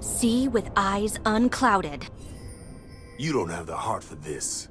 See with eyes unclouded. You don't have the heart for this.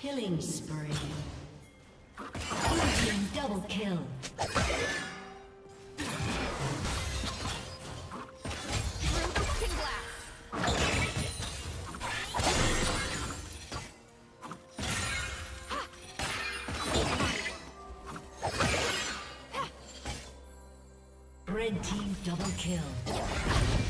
Killing spree. Team double kill. Red team double kill.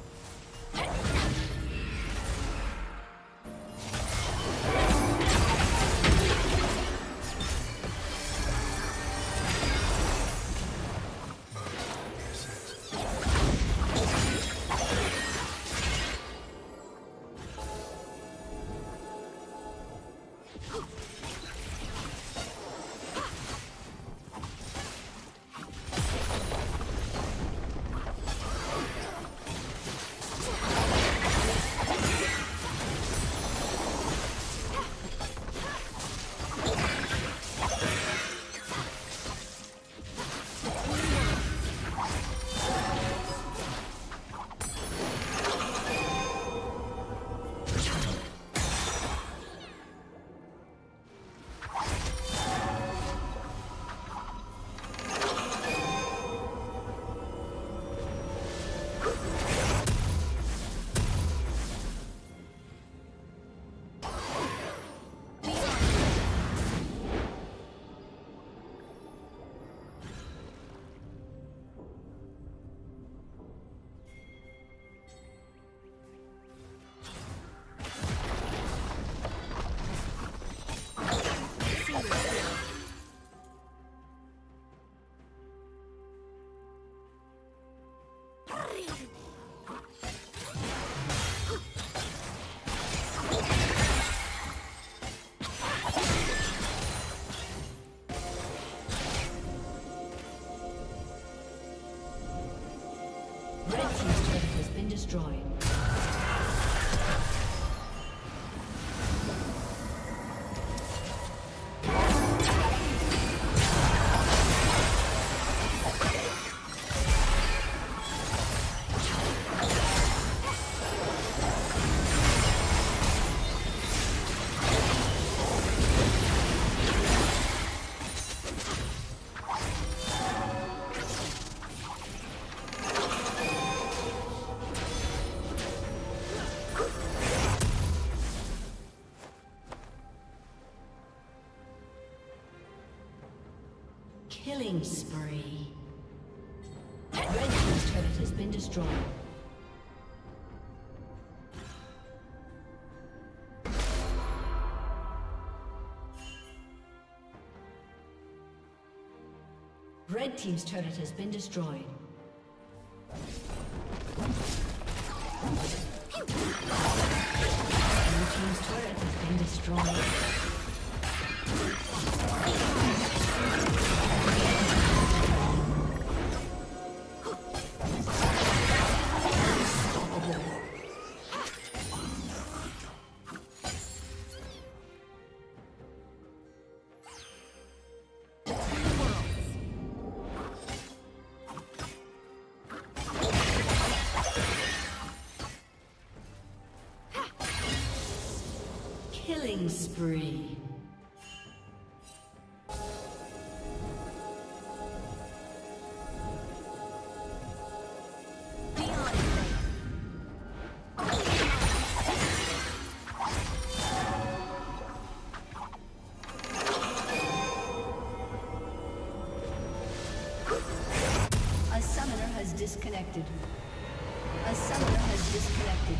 Killing spree. Red Team's turret has been destroyed. Red Team's turret has been destroyed. Killing spree. A summoner has disconnected. A summoner has disconnected.